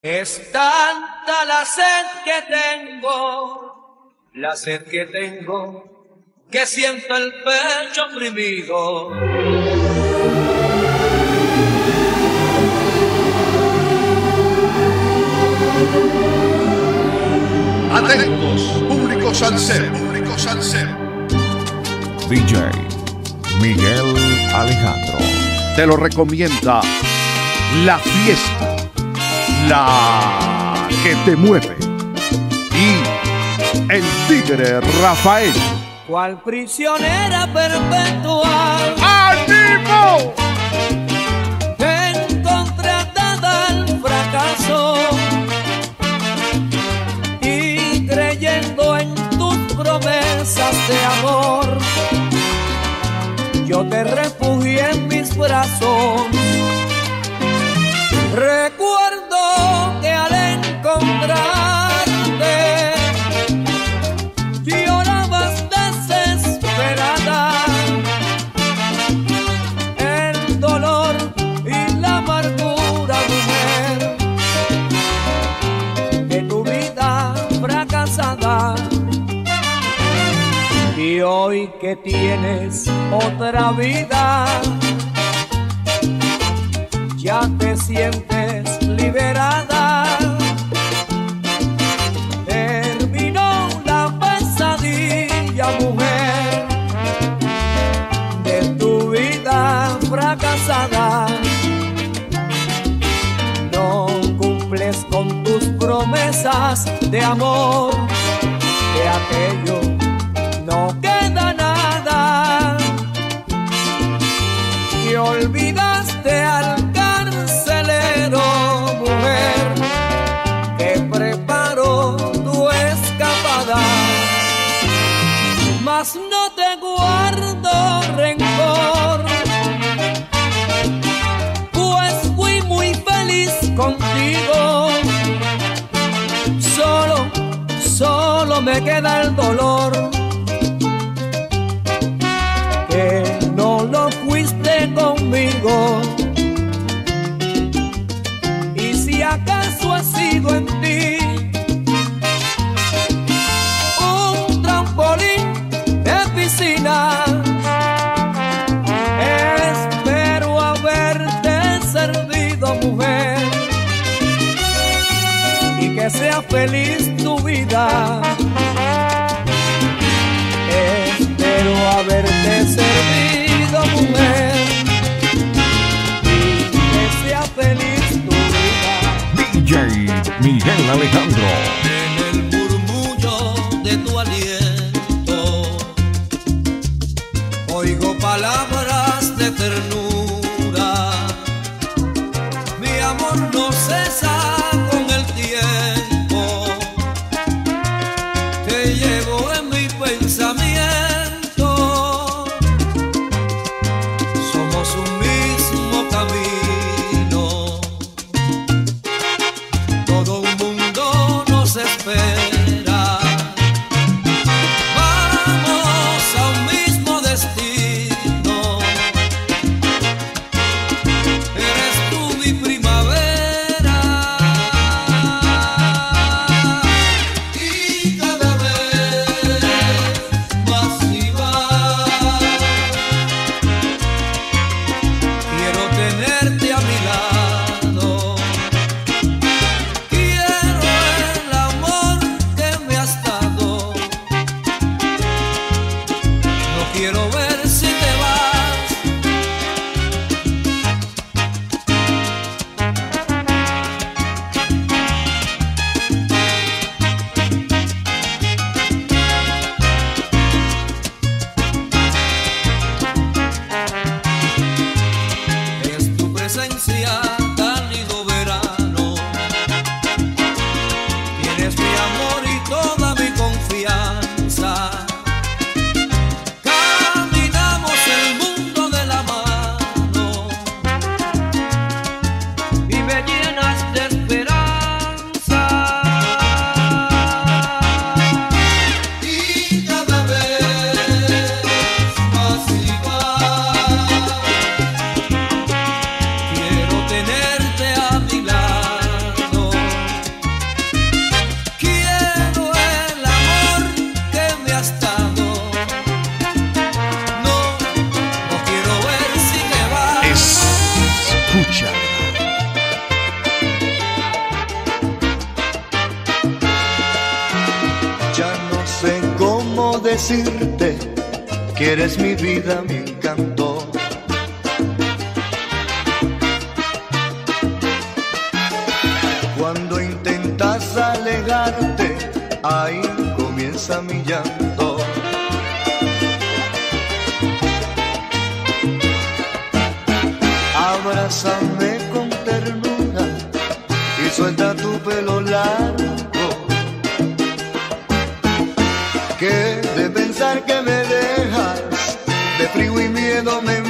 Es tanta la sed que tengo, la sed que tengo, que siento el pecho oprimido. Atentos, público salsero, público salsero. DJ Miguel Alejandro. Te lo recomienda la fiesta, la que te mueve. Y el tigre Rafael. Cual prisionera perpetual, ¡Ánimo! encontré atada al fracaso y creyendo en tus promesas de amor, yo te refugié en mis brazos. Recuerdo Y hoy que tienes otra vida, ya te sientes de amor, de aquello no queda nada. Y olvidaste al me queda el dolor que no lo fuiste conmigo. Y si acaso ha sido en ti un trampolín de piscina, espero haberte servido, mujer, y que sea feliz Espero haberte servido, mujer, y que sea feliz tu vida. DJ Miguel Alejandro. No, no quiero ver si te vas. Escucha. Ya no sé cómo decirte que eres mi vida, mi encanto. Cuando intentas alegarte, ahí comienza mi llanto. que me dejas, de frío y miedo me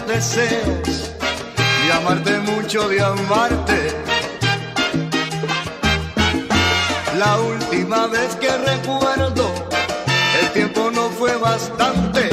deseos de amarte mucho, de amarte. La última vez que recuerdo, el tiempo no fue bastante.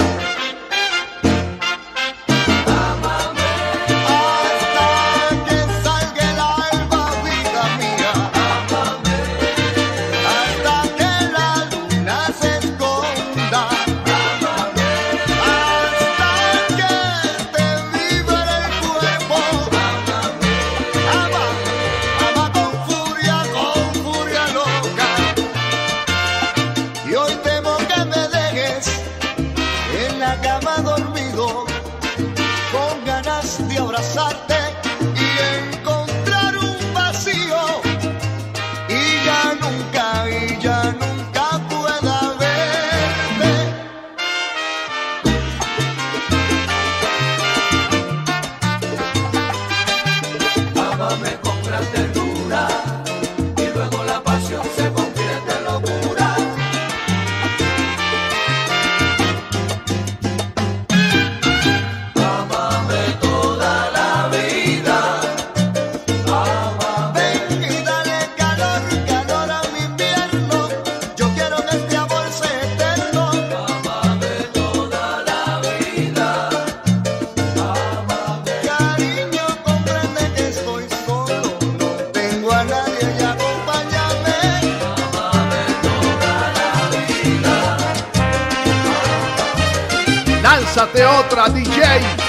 lánzate otra DJ.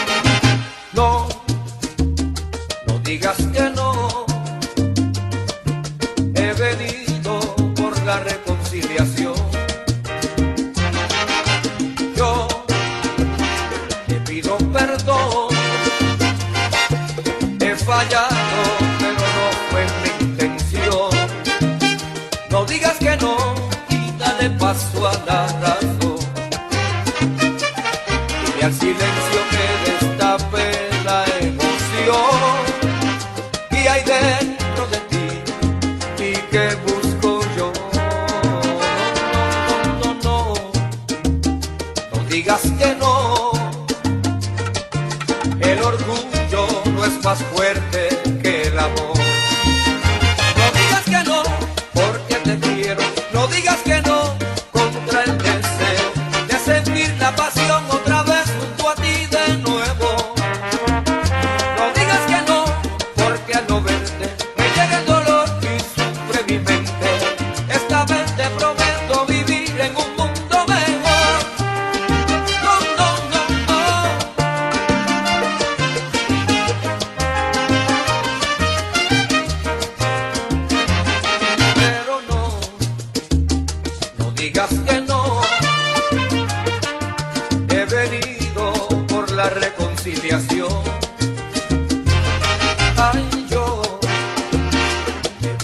esas puertas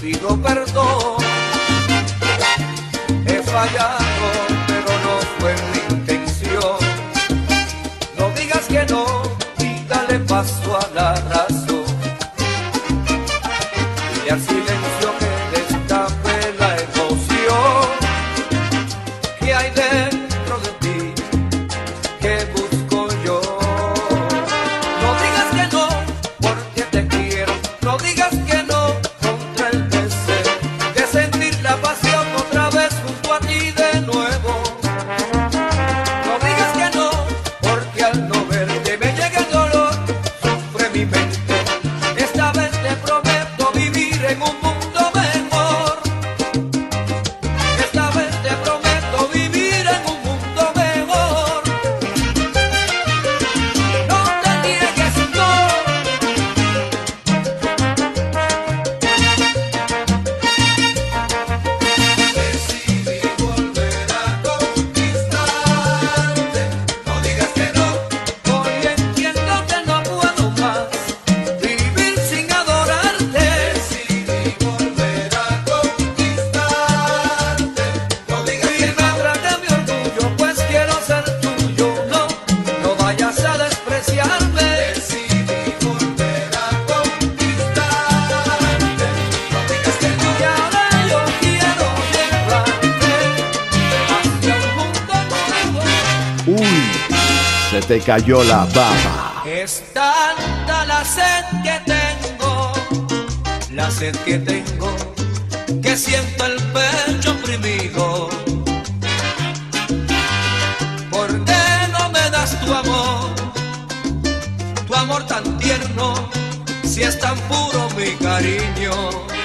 pido perdón. He fallado, pero no fue mi intención. No digas que no, y dale paso a la cayó la baba. Es tanta la sed que tengo, la sed que tengo, que siento el pecho oprimido. ¿Por qué no me das tu amor? Tu amor tan tierno, si es tan puro mi cariño.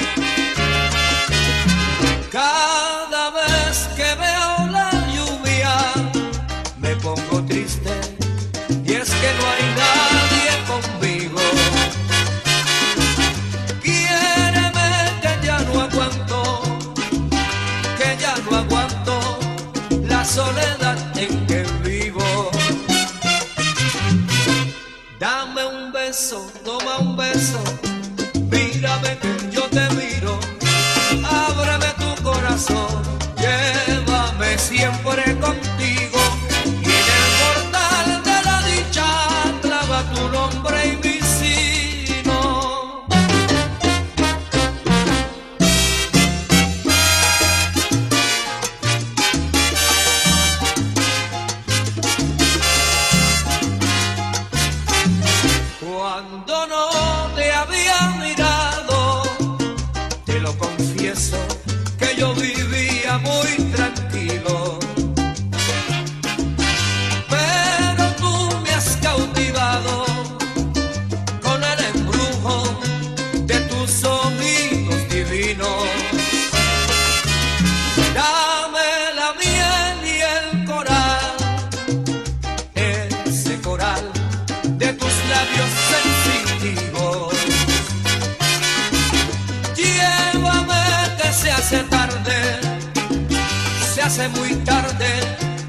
hace muy tarde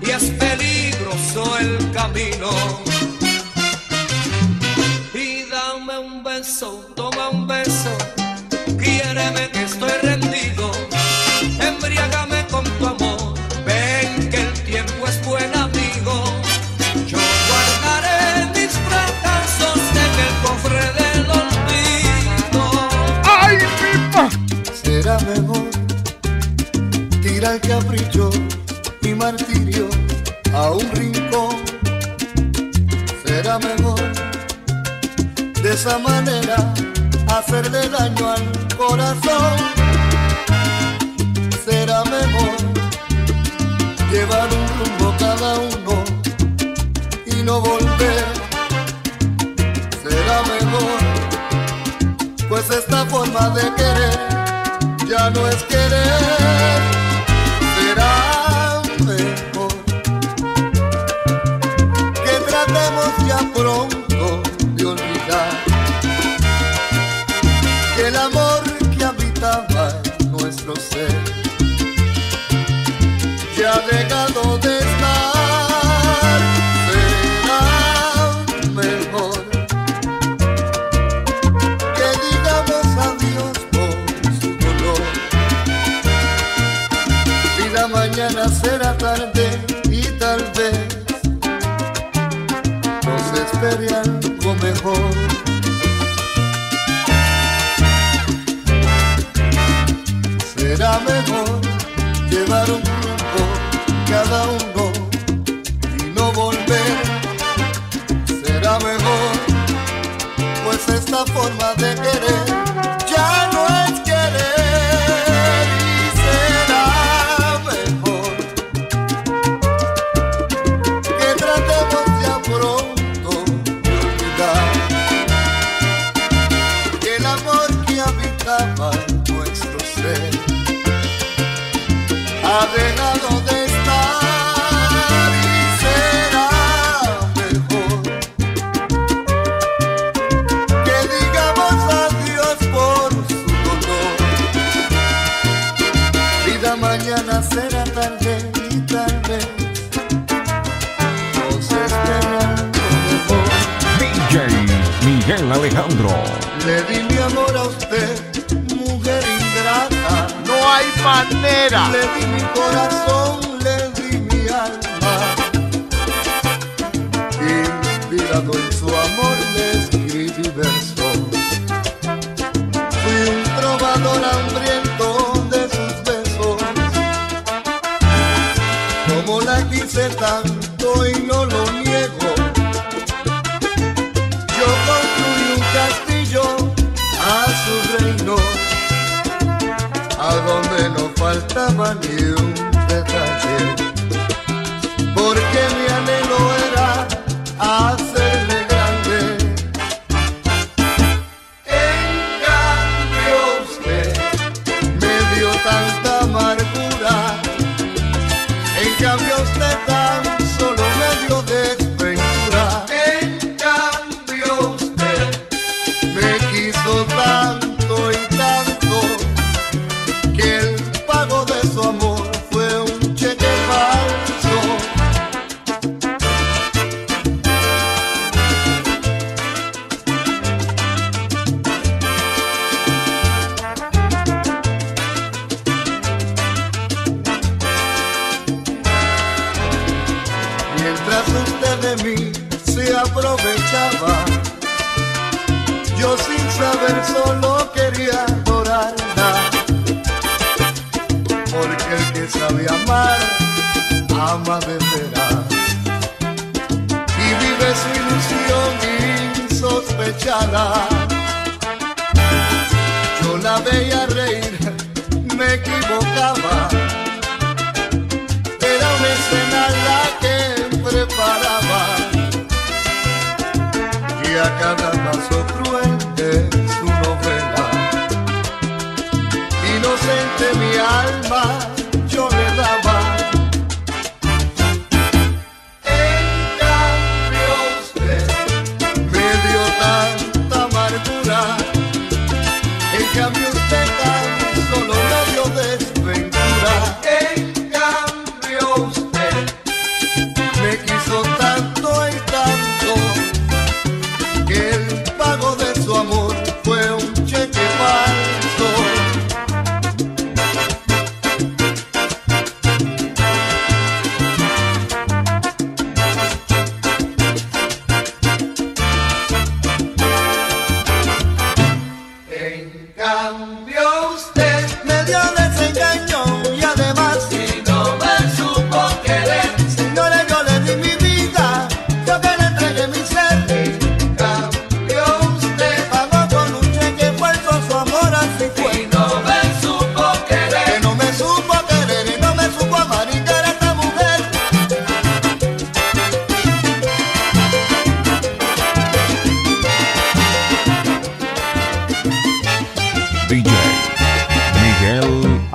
y es peligroso el camino. Y dame un beso hacerle daño al corazón. Será mejor llevar un rumbo cada uno y no volver. Será mejor, pues esta forma de querer ya no es querer. Ya ha dejado de estar, será mejor que digamos adiós por su dolor. Y la mañana será tarde y tal vez nos espere algo mejor. Será mejor llevar un grupo cada uno y no volver. Será mejor, pues esta forma de querer. Miguel Alejandro. Le di mi amor a usted, mujer ingrata. No hay manera. Le di mi corazón donde no faltaba ni un detalle. Porque mi de mí se aprovechaba. Yo sin saber solo quería adorarla. Porque el que sabe amar, ama de veras. Y vive su ilusión insospechada. Yo la veía reír, me equivocaba María cada paso cruel de tu novela. Inocente mi alma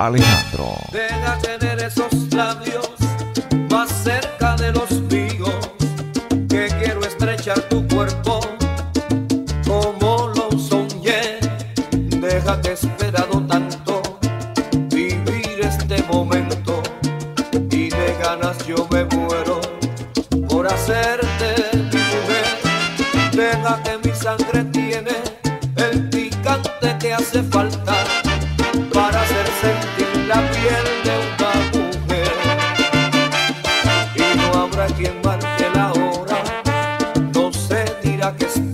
Alejandro. Deja tener esos this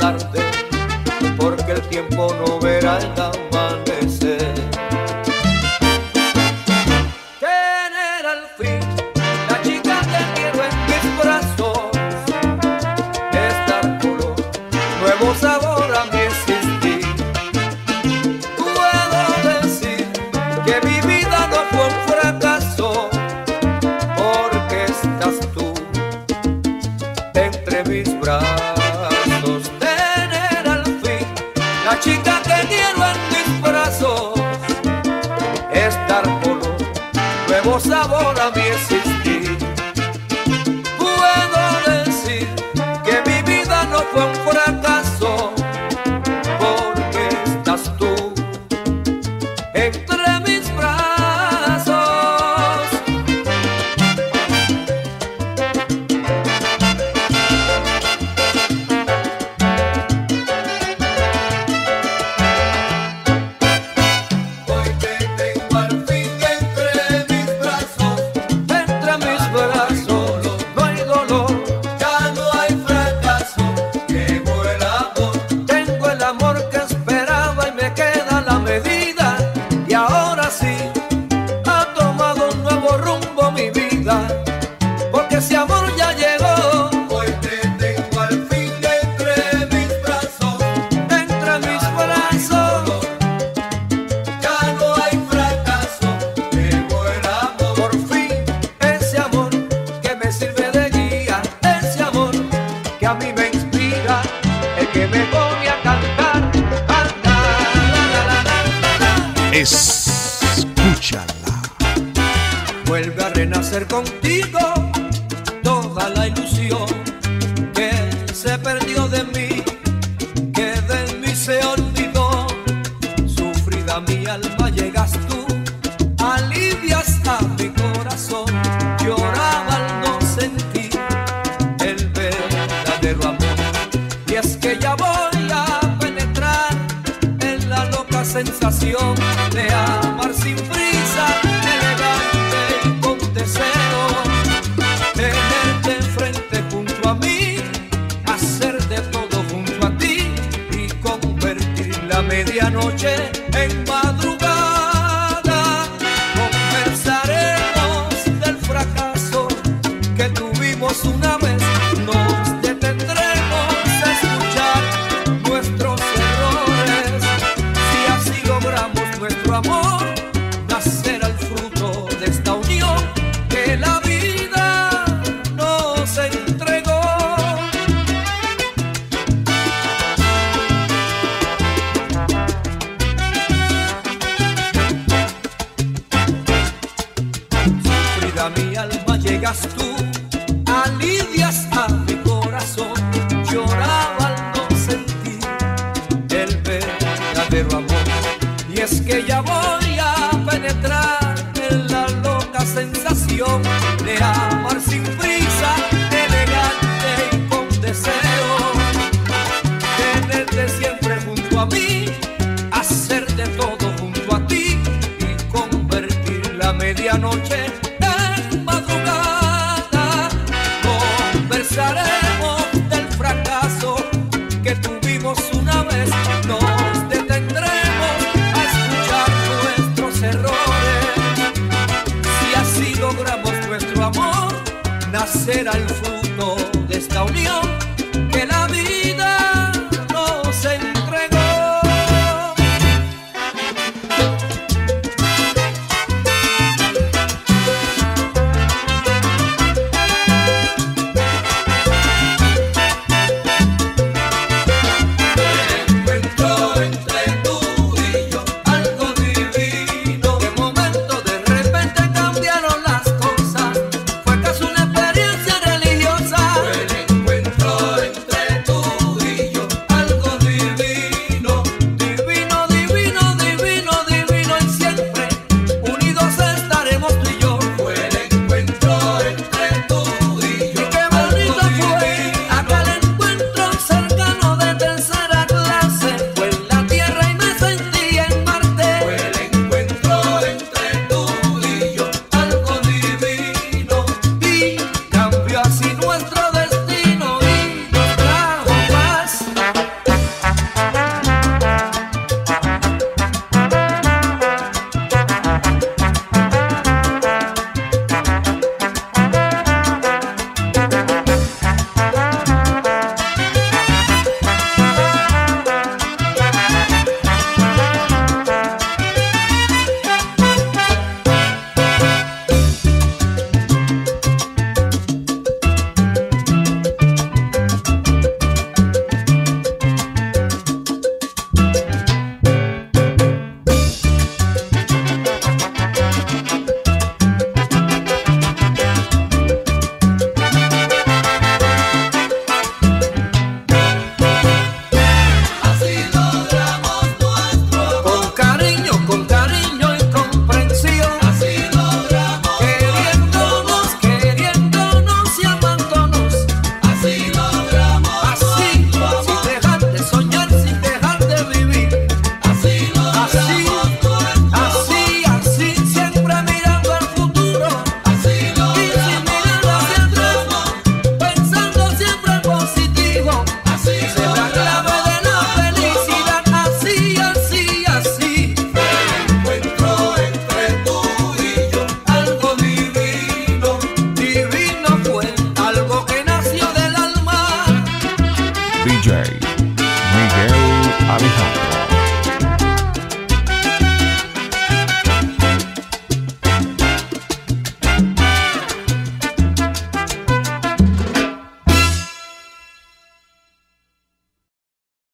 la. La medianoche en madrugada. Sensación de amar